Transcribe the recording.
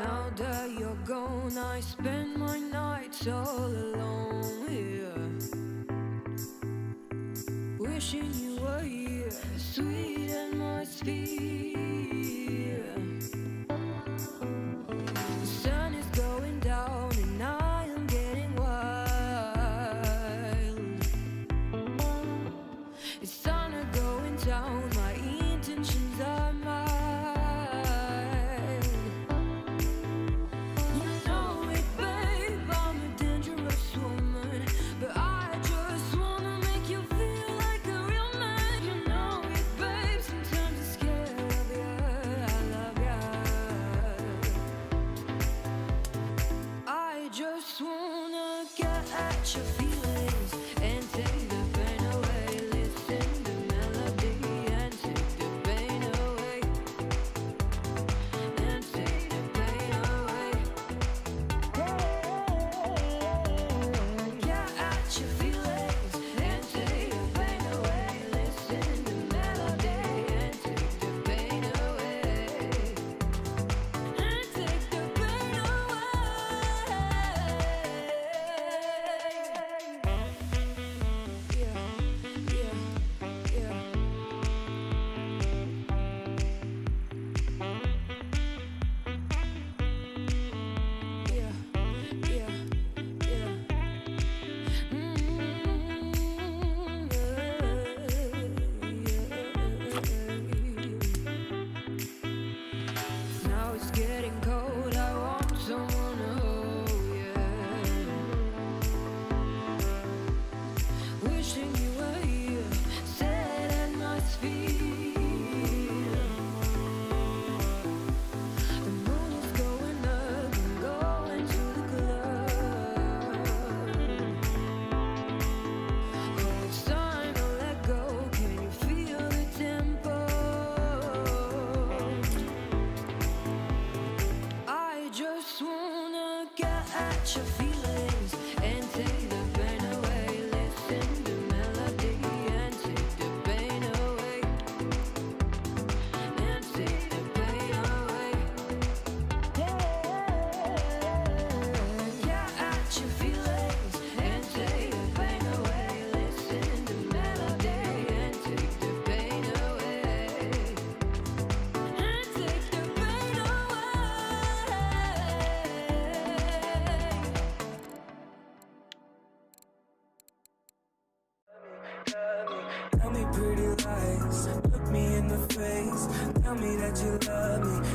Now that you're gone, I spend my nights all alone here. Wishing you were here, sweet atmosphere. should feel your atrophy. me that you love me.